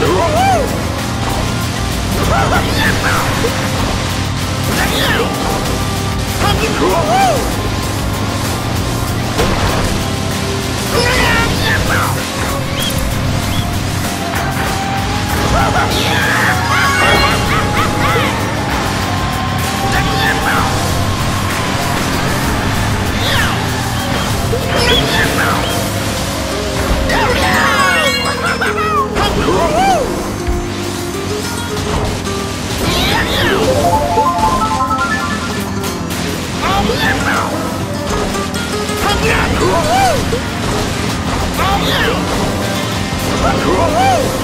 Yeah! Oh yeah! Woohoo!